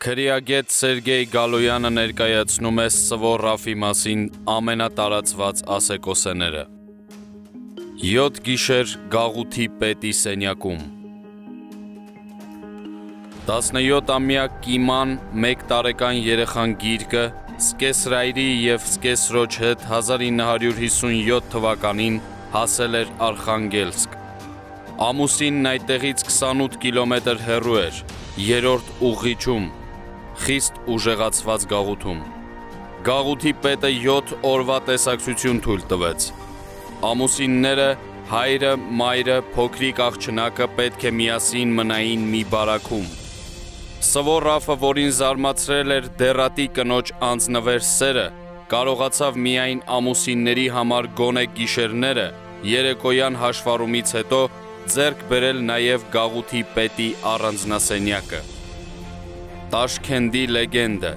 Քրեագետ Սերգեյ Գալոյանը ներկայացնում է Սվոր Ռաֆի մասին ամենատարածված ասեկոսեները։ 7 գիշեր Գաղութի պետի սենյակում 17-ամյա Կիման 1 տարեկան երեխան գիրկը Սկեսրայրի եւ Սկեսրոջ հետ 1957 թվականին հասել էր Արխանգելսկ։ Ամուսինն այդտեղից 28 կիլոմետր հեռու էր, երրորդ ուղղիչում, խիստ ուժեղացված գաղութում։ Գաղութի պետը 7 օրվա տեսակցություն թույլ տվեց։ Ամուսինները, հայրը, մայրը, փոքրիկ աղջնակը պետք է միասին մնային մի բարակում։ Սվոր Ռաֆը, որին զարմացրել էր դերատի կնոջ անձնվեր սերը, կարողացավ միայն ամուսինների համար գոնե գիշերները երեկոյան հաշվառումից հետո ձեռք բերել նաև գաղութի պետի առանձնասենյակը։ Տաշքենդի լեգենդը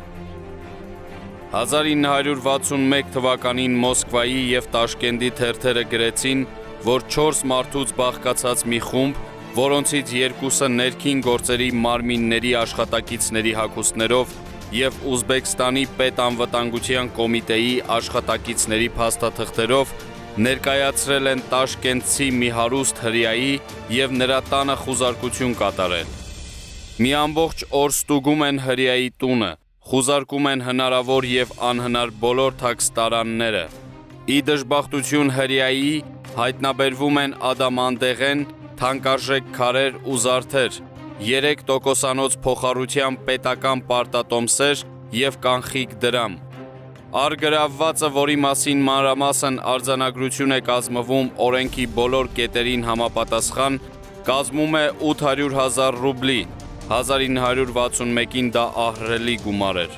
1961 թվականին Մոսկվայի եւ Տաշկենտի թերթերը գրեցին, որ 4 մարդուց բաղկացած մի խումբ, որոնցից երկուսը ներքին գործերի մարմինների աշխատակիցների հագուստներով եւ Ուզբեկստանի պետանվտանգության կոմիտեի աշխատակիցների փաստաթղթերով ներկայացրել են Տաշկենտցի մի հարուստ հրյայի եւ նրա տանը խուզարկություն կատարել։ Մի ամբողջ օր ստուգում են հրյայի տունը, խուզարկում են հնարավոր եւ անհնար բոլոր թաքստարանները։ Ի դժբախտություն հրյայի հայտնաբերվում են ադամանդեղեն, թանկարժեք քարեր ու զարդեր, 3 տոկոսանոց փոխարությամբ պետական պարտատոմսեր եւ կանխիկ դրամ։ Արգրավվածը, որի մասին մանրամասն արձանագրություն է կազմվում օրենքի բոլոր կետերին համապատասխան, կազմում է 800 հազար ռուբլի, 1961-ին դա ահռելի գումար էր։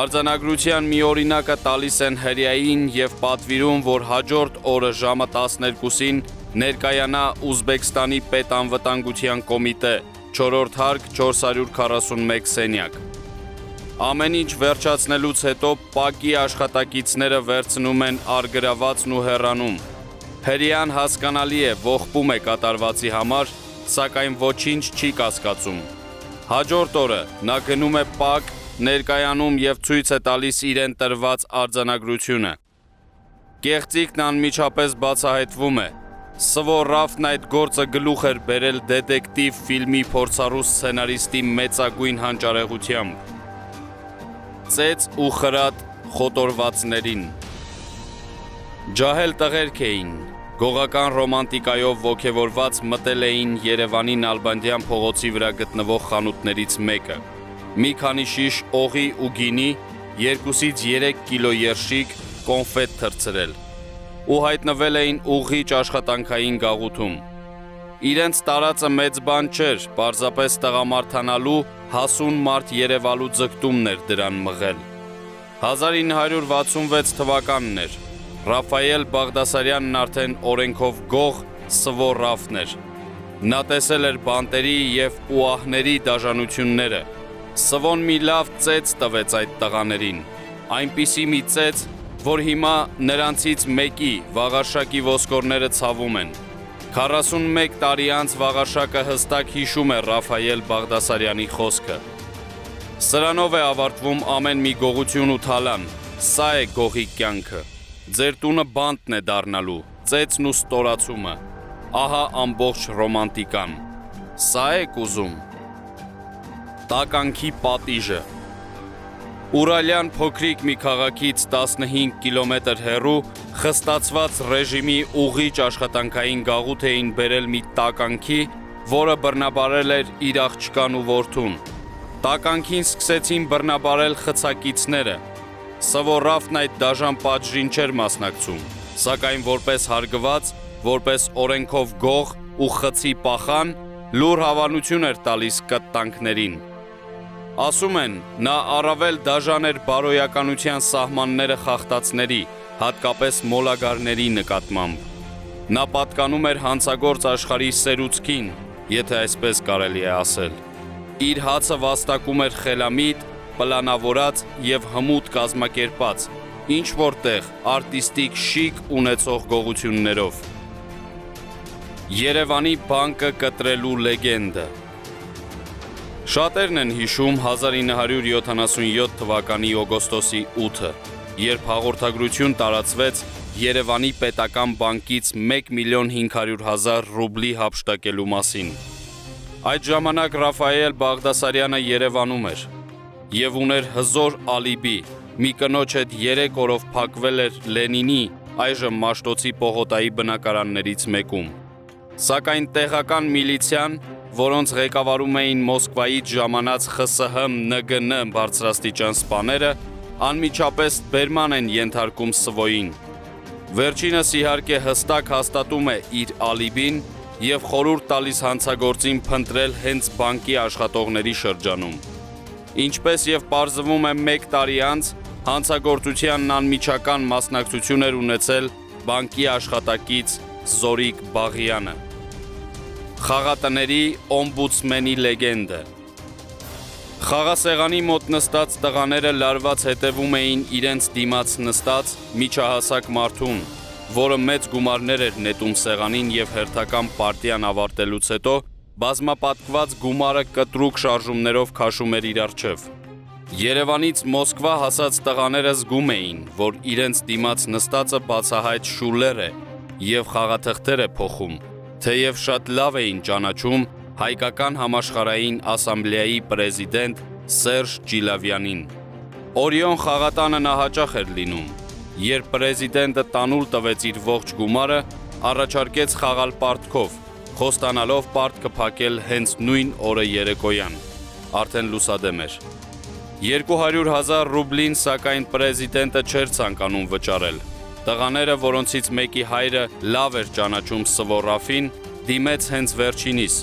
Արձանագրության մի օրինակը տալիս են հրյային եւ պատվիրում, որ հաջորդ օրը ժամը 12-ին ներկայանա Ուզբեկստանի պետանվտանգության կոմիտե 4-րդ հարկ 441 սենյակ։ Ամեն ինչ վերջացնելուց հետո Պակի աշխատակիցները վերցնում են արգրավացն ու հեռանում։ Հերյան հասկանալի է, ողբում է կատարվածի համար, սակայն ոչինչ չի կասկածում։ Հաջորդ օրը նա գնում է Պակ, ներկայանում եւ ցույց է տալիս իրեն տրված արձանագրությունը։ Կեղծիկն անմիջապես բացահայտվում է։ Սվոր Ռաֆն այդ գործը գլուխ էր բերել դետեկտիվ ֆիլմի փորձառու սցենարիստի մեծագույն հանճարեղությամբ։ Ծեծ ու խրատ խոտորվածներին Ջահել տղերք էին, Գողական ռոմանտիկայով ողքեվորված մտել էին Երևանի Նալբանդյան փողոցի վրա գտնվող խանութներից մեկը։ Մի քանի շիշ օղի ու գինի, 2-ից 3 կիլո երշիկ, կոնֆետ թրծրել ու հայտնվել էին ուղիճ աշխատանքային գաղութում։ Իրենց տարածը մեծ բան չէր, պարզապես տղամարդանալու հասուն մարդ Երևալու ձգտումն էր դրան մղել։ 1966 թվականն էր։ Ռաֆայել Բաղդասարյանն արդեն օրենքով գող սվոր Ռաֆն էր։ Նա տեսել էր բանտերի եւ ուահների դաժանությունները։ Սվոն մի լավ ծեծ տվեց այդ տղաներին։ Այնպիսի մի ծեծ, որ հիմա նրանցից մեկի Վաղարշակի ոսկորները ցավում են։ 41 տարի անց Վաղարշակը հստակ հիշում է Ռաֆայել Բաղդասարյանի խոսքը։ Սրանով է ավարտվում ամեն մի գողություն ու թալան։ Սա է գողի կյանքը։ Ձեր տունը բանտն է դառնալու, ծեծն ու ստորացումը։ Ահա ամբողջ ռոմանտիկան։ Սա է կուզում։ Տականքի պատիժը։ Ուրալյան փոքրիկ մի քաղաքից 15 կիլոմետր հեռու խստացված ռեժիմի ուղիչ աշխատանքային գաղութ էին բերել մի տականքի, որը բռնաբարել էր իր աղջկան ու որդուն։ Տականքին սկսեցին բռնաբարել խցակիցները, Սվորավն այդ դաժան պատժին չէր մասնակցում, սակայն որպես հարգված, որպես օրենքով գող ու խցի պախան, լուր հավանություն էր տալիս կտտանքներին։ Ասում են, նա առավել դաժան էր բարոյականության սահմանները խախտածների, հատկապես մոլագարների նկատմամբ։ Նա պատկանում էր հանցագործ աշխարհի սերուցքին, եթե այսպես կարելի է ասել։ Իր հացը վաստակում էր խելամիտ, պլանավորած եւ հմուտ կազմակերպած, ինչ որտեղ արտիստիկ շիկ ունեցող գողություններով։ Երևանի բանկը կտրելու լեգենդը Շատերն են հիշում 1977 թվականի օգոստոսի 8-ը, երբ հաղորդագրություն տարածվեց Երևանի պետական բանկից 1 միլիոն 500 հազար ռուբլի հապշտակելու մասին։ Այդ ժամանակ Ռաֆայել Բաղդասարյանը Երևանում էր եւ ուներ հզոր ալիբի։ Մի կնոջ հետ 3 օրով փակվել էր Լենինի, այժմ Մաշտոցի Պողոտայի բնակարաններից մեկում։ Սակայն տեղական միլիցիան որոնց ղեկավարում էին Մոսկվայից ժամանած ԽՍՀՄ ՆԳՆ բարձրաստիճան սպաները, անմիջապես բերման են ենթարկում Սվոյին։ Վերջինս իհարկե հստակ հաստատում է իր ալիբին եւ խորուրդ տալիս հանցագործին փնտրել հենց բանկի աշխատողների շրջանում։ Ինչպես եւ պարզվում է 1 տարի անց հանցագործությանն անմիջական մասնակցություն էր ունեցել բանկի աշխատակից Զորիկ Բաղյանը խաղատների օմբուդսմենի լեգենդը։ Խաղասեղանի մոտ նստած տղաները լարված հետևում էին իրենց դիմաց նստած միջահասակ մարդուն, որը մեծ գումարներ էր նետում սեղանին եւ հերթական պարտիան ավարտելուց հետո բազմապատկված գումարը կտրուկ շարժումներով քաշում էր իր արջև։ Երևանից Մոսկվա հասած տղաները զգում էին, որ իրենց դիմաց նստածը բացահայտ շուլեր է եւ խաղաթղթեր է փոխում թեև շատ լավ էին ճանաչում հայկական համաշխարային ասամբլեայի պրեզիդենտ Սերժ Ջիլավյանին։ Օրիոն խաղատանը նա հաճախ էր լինում։ Երբ պրեզիդենտը տանուլ տվեց իր ողջ գումարը, առաջարկեց խաղալ պարտքով, խոստանալով պարտքը փակել հենց նույն օրը երեկոյան։ Արդեն լուսադեմ էր։ 200 հազար ռուբլին սակայն պրեզիդենտը չէր ցանկանում վճարել Տղաները, որոնցից մեկի հայրը լավ էր ճանաչում Սվորաֆին, դիմեց հենց վերջինիս։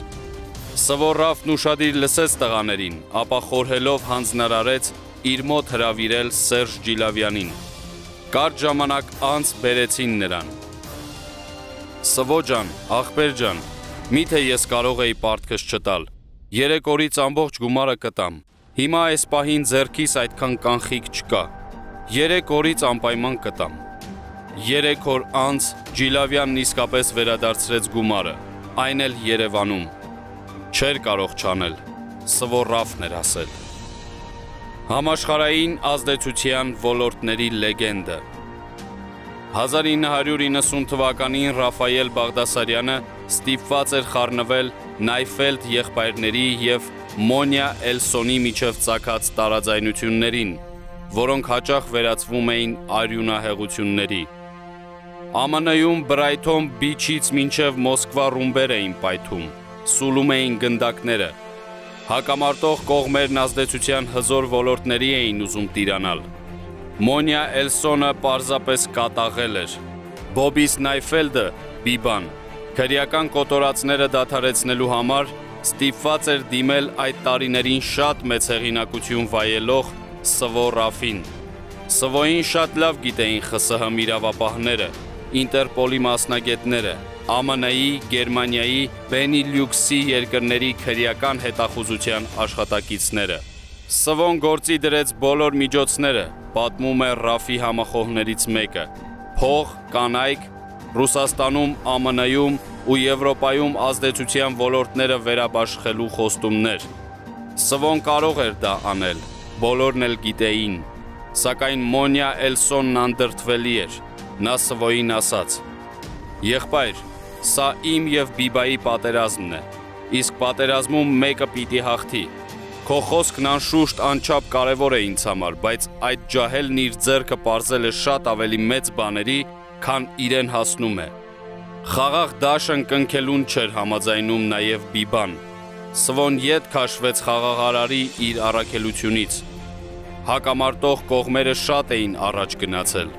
Սվորաֆն ուշադիր լսեց տղաներին, ապա խորհելով հանձնարարեց իր մոտ հրավիրել Սերժ Ջիլավյանին։ Կարճ ժամանակ անց բերեցին նրան։ Սվո ջան, ախպեր ջան, միթե ես կարող էի պարտքս չտալ։ Երեք օրից ամբողջ գումարը կտամ։ Հիմա այս պահին ձեռքիս այդքան կանխիկ չկա։ Երեք օրից անպայման կտամ։ 3 օր անց Ջիլավյանն իսկապես վերադարձրեց գումարը, այն էլ Երևանում։ Չէր կարող չանել, սվորրաֆն էր ասել։ Համաշխարային ազդեցության ոլորտների լեգենդը 1990 թվականին Ռաֆայել Բաղդասարյանը ստիպված էր խառնվել Նայֆելդ եղբայրների եւ Մոնյա Էլսոնի միջև ցակած տարաձայնություններին, որոնք հաճախ վերածվում էին արյունահեղությունների։ ԱՄՆ-ում Բրայթոն Բիչից մինչև Մոսկվա ռումբեր էին պայթում, սուլում էին գնդակները։ Հակամարտող կողմերն ազդեցության հզոր ոլորտների էին ուզում տիրանալ։ Մոնյա Էլսոնը պարզապես կատաղել էր։ Բոբի Սնայֆելդը Բիբան քրեական կոտորածները դադարեցնելու համար ստիպված էր դիմել այդ տարիներին շատ մեծ հեղինակություն վայելող Սվո Ռաֆին։ Սվոին շատ լավ գիտեին ԽՍՀՄ իրավապահները, Ինտերպոլի մասնագետները, ԱՄՆ-ի, Գերմանիայի, Բենիլյուքսի երկրների քրեական հետախուզության աշխատակիցները։ Սվոն գործի դրեց բոլոր միջոցները, պատմում է Ռաֆի համախոհներից մեկը։ Փող, կանայք, Ռուսաստանում, ԱՄՆ-ում ու Եվրոպայում ազդեցության ոլորտները վերաբաշխելու խոստումներ։ Սվոն կարող էր դա անել, բոլորն էլ գիտեին, սակայն Մոնյա Էլսոնն անդրդվելի էր Նա Սվոյին ասաց. Եղբայր, սա իմ եւ Բիբայի պատերազմն է։ Իսկ պատերազմում մեկը պիտի հաղթի։ Քո խոսքն անշուշտ անչափ կարևոր է ինձ համար, բայց այդ ջահելն իր ձեռքը parzել է շատ ավելի մեծ բաների, քան իրեն հասնում է։ Խաղաղ դաշն կնքելուն չէր համաձայնում նաև Բիբան։ Սվոն յետ քաշվեց խաղաղարարի իր առաքելությունից։ Հակամարտող կողմերը շատ էին առաջ գնացել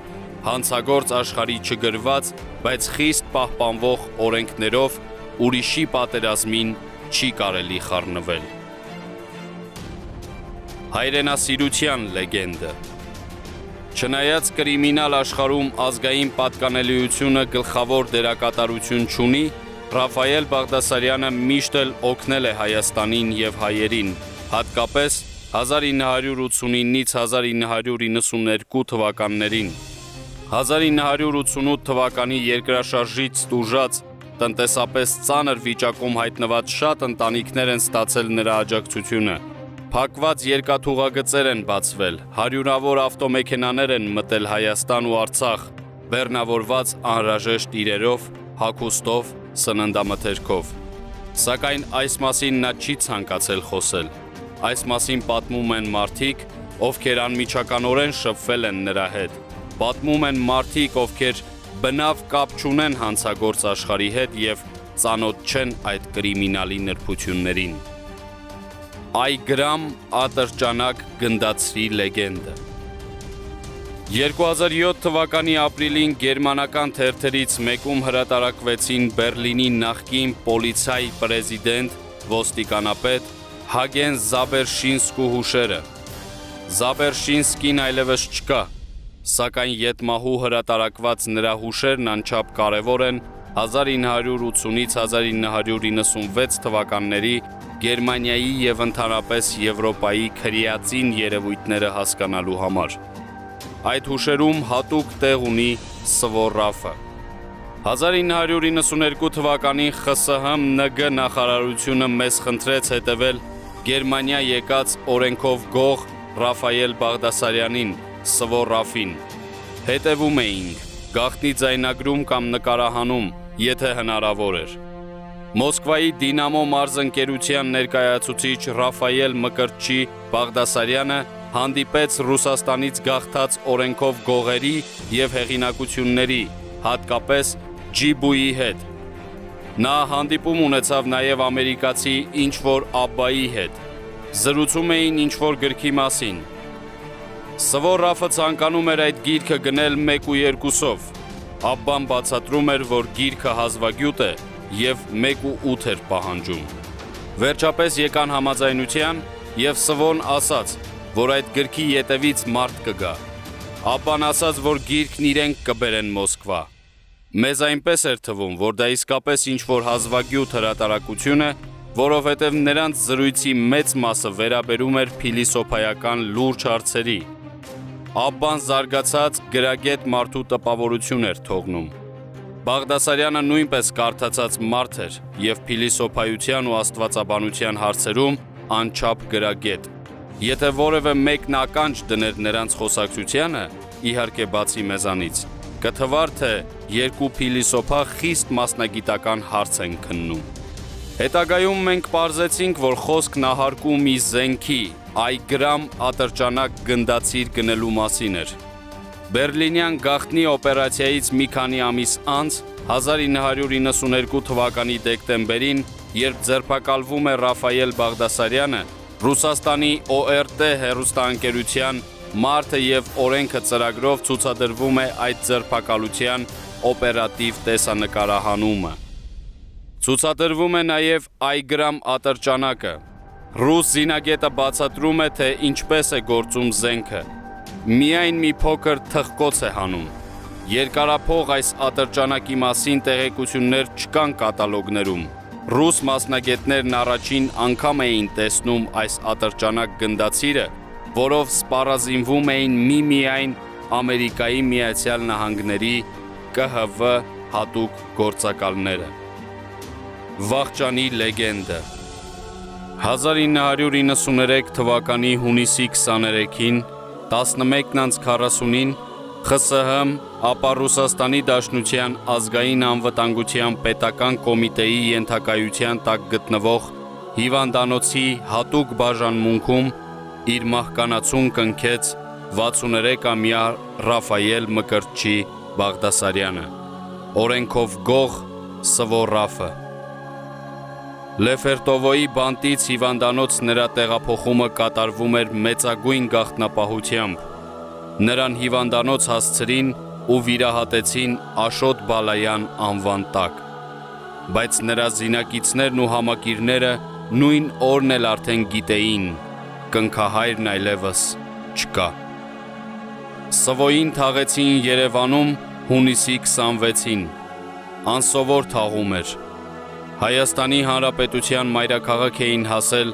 հանցագործ աշխարհի չգրված, բայց խիստ պահպանվող օրենքներով ուրիշի պատերազմին չի կարելի խառնվել։ Հայրենասիրության լեգենդը Չնայած կրիմինալ աշխարհում ազգային պատկանելիությունը գլխավոր դերակատարություն չունի, Ռաֆայել Բաղդասարյանը միշտ էլ օգնել է Հայաստանին եւ հայերին, հատկապես 1989-ից 1992 թվականներին 1988 թվականի երկրաշարժից ստուժած տնտեսապես ծանր վիճակում հայտնված շատ ընտանիքներ են ստացել նրա աջակցությունը։ Փակված երկաթուղագծեր են բացվել, հարյուրավոր ավտոմեքենաներ են մտել Հայաստան ու Արցախ, բեռնավորված անհրաժեշտ իրերով, հագուստով, սննդամթերքով։ Սակայն այս մասին նա չի ցանկացել խոսել։ Այս մասին պատմում են մարդիկ, ովքեր անմիջականորեն շփվել են նրա հետ։ Պատմում են մարդիկ, ովքեր բնավ կապ չունեն հանցագործ աշխարհի հետ եւ ծանոթ չեն այդ կրիմինալի նրբություններին։ Այգրամ ատրճանակ գնդացրի լեգենդը 2007 թվականի ապրիլին գերմանական թերթերից մեկում հրատարակվեցին Բերլինի նախկին պոլիցիայի պրեզիդենտ, ոստիկանապետ Հագեն Զաբերշինսկու հուշերը։ Զաբերշինսկին այլևս չկա, սակայն յետմահու հրատարակված նրա հուշերն անչափ կարևոր են 1980-ից 1996 թվականների Գերմանիայի եւ ընդհանրապես Եվրոպայի քրեացին երևույթները հասկանալու համար։ Այդ հուշերում հատուկ տեղ ունի Սվորրաֆը։ 1992 թվականին ԽՍՀՄ ՆԳ նախարարությունը մեզ խնդրեց հետևել Գերմանիա եկած օրենքով գող Ռաֆայել Բաղդասարյանին, Սվոր Ռաֆին։ Հետևում էինք, գախտնի ձայնագրում կամ նկարահանում, եթե հնարավոր էր։ Մոսկվայի Դինամո մարզընկերության ներկայացուցիչ Ռաֆայել Մկրտչի Բաղդասարյանը հանդիպեց Ռուսաստանից գաղթած օրենքով գողերի եւ հեղինակությունների, հատկապես Ջիբուի հետ, Նա հանդիպում ունեցավ նաև ամերիկացի ինչ-որ Աբբայի հետ։ Զրուցում էին ինչ-որ գրքի մասին։ Սվոր Ռաֆը ցանկանում էր այդ գիրքը գնել 1 ու 2-ով։ Աբբան բացատրում էր, որ գիրքը հազվագյուտ է եւ 1 ու 8 էր պահանջում։ Վերջապես եկան համաձայնության եւ Սվոն ասաց, որ այդ գրքի յետևից մարդ կգա։ Աբբան ասաց, որ գիրքն իրենք կբերեն Մոսկվա։ Մեզ այնպես էր թվում, որ դա իսկապես ինչ-որ հազվագյուտ հրատարակություն է, որովհետև նրանց զրույցի մեծ մասը վերաբերում էր փիլիսոփայական լուրջ հարցերի։ Աբբան զարգացած գրագետ մարդու տպավորություն էր թողնում։ Բաղդասարյանը նույնպես կարդացած մարդ էր եւ փիլիսոփայության ու աստվածաբանության հարցերում անչափ գրագետ։ Եթե որևէ մեկն ականջ դներ նրանց խոսակցությանը, իհարկե բացի մեզանից, կթվար թե երկու փիլիսոփա խիստ մասնագիտական հարց են քննում։ Հետագայում մենք ողջեցինք, որ խոսքն ահարկու մի զենքի, այգրամ ատրճանակ գնդացիր գնելու մասին էր։ Բերլինյան գախտնի օպերացիայից մի քանի ամիս անց 1992 թվականի դեկտեմբերին, երբ ձերբակալվում է Ռաֆայել Բաղդասարյանը, Ռուսաստանի ORT հերոստանգերության Մարդը եւ օրենքը ծրագրով ցուցադրվում է այդ ձերբակալության օպերատիվ տեսանկարահանումը։ Ցուցադրվում է նաև այգրամ ատրճանակը։ Ռուս զինագետը բացատրում է, թե ինչպես է գործում զենքը։ Միայն մի փոքր թխկոց է հանում։ Երկարափող այս ատրճանակի մասին տեղեկություններ չկան կատալոգներում։ Ռուս մասնագետներն առաջին անգամ էին տեսնում այս ատրճանակ գնդացիրը որով սպառազինվում էին միմիայն Ամերիկայի Միացյալ Նահանգների ԿՀՎ հատուկ գործակալները։ Վախճանի լեգենդը 1993 թվականի հունիսի 23-ին 11:40-ին ԽՍՀՄ ապա Ռուսաստանի Դաշնության ազգային անվտանգության պետական կոմիտեի ենթակայության տակ գտնվող հիվանդանոցի հատուկ բաժանմունքում իր մահկանացուն կնքեց 63-ամյա Ռաֆայել Մկրտչի Բաղդասարյանը, օրենքով գող Սվոր Ռաֆը։ Լեֆերտովոյի բանտից հիվանդանոց նրա տեղափոխումը կատարվում էր մեծագույն գաղտնապահությամբ։ Նրան հիվանդանոց հասցրին ու վիրահատեցին Աշոտ Բալայան անվան տակ։ Բայց նրա զինակիցներն ու համակիրները նույն օրն էլ արդեն գիտեին, կնքահայրն այլևս չկա։ Սվոյին թաղեցին Երևանում հունիսի 26-ին։ Անսովոր թաղում էր։ Հայաստանի Հանրապետության մայրաքաղաք էին հասել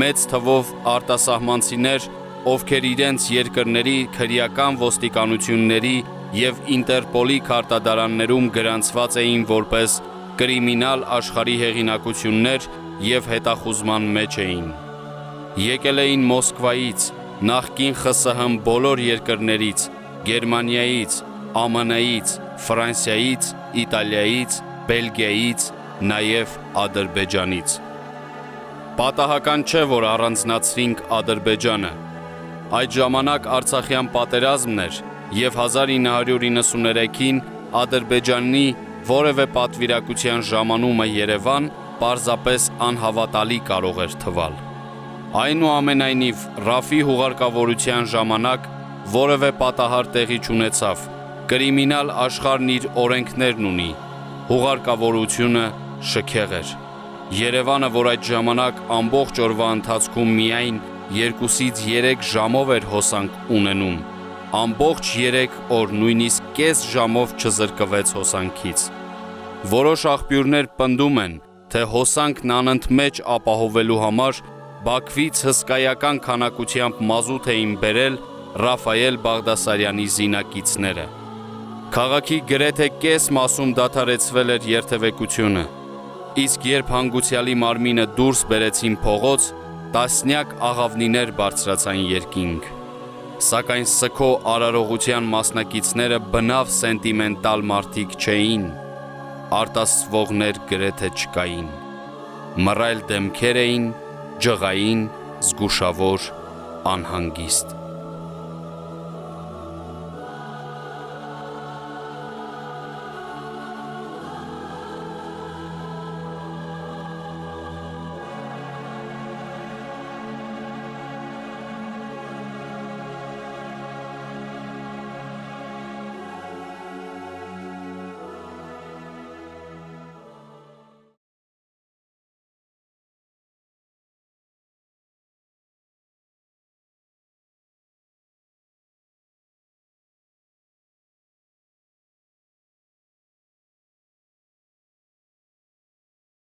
մեծ թվով արտասահմանցիներ, ովքեր իրենց երկրների քրեական ոստիկանությունների եւ Ինտերպոլի քարտադարաններում գրանցված էին որպես կրիմինալ աշխարհի հեղինակություններ եւ հետախուզման մեջ էին։ Եկել էին Մոսկվայից, նախկին ԽՍՀՄ բոլոր երկրներից, Գերմանիայից, ԱՄՆ-ից, Ֆրանսիայից, Իտալիայից, Բելգիայից, նաև Ադրբեջանից։ Պատահական չէ, որ առանձնացրինք Ադրբեջանը։ Այդ ժամանակ Արցախյան պատերազմն էր եւ 1993-ին Ադրբեջանի որևէ պատվիրակության ժամանումը Երևան պարզապես անհավատալի կարող էր թվալ։ Այնուամենայնիվ Ռաֆի հուղարկավորության ժամանակ որևէ պատահար տեղի չունեցավ։ Կրիմինալ աշխարհն իր օրենքներն ունի։ Հուղարկավորությունը շքեղ էր։ Երևանը, որ այդ ժամանակ ամբողջ օրվա ընթացքում միայն 2-ից 3 ժամով էր հոսանք ունենում, ամբողջ 3 օր նույնիսկ կես ժամով չզրկվեց հոսանքից։ Որոշ աղբյուրներ պնդում են, թե հոսանքն անընդմեջ ապահովելու համար Բաքվից հսկայական քանակությամբ մազութ էին բերել Ռաֆայել Բաղդասարյանի զինակիցները։ Խաղակի գրեթե կես մասում դադարեցվել էր երթևեկությունը։ Իսկ երբ հանգուցյալի մարմինը դուրս բերեցին փողոց, տասնյակ աղավնիներ բարձրացան երկինք։ Սակայն սքո արարողության մասնակիցները բնավ սենտիմենտալ մարդիկ չէին, արտասվողներ գրեթե չկային։ Մռայլ դեմքեր էին, ջղային, զգուշավոր, անհանգիստ։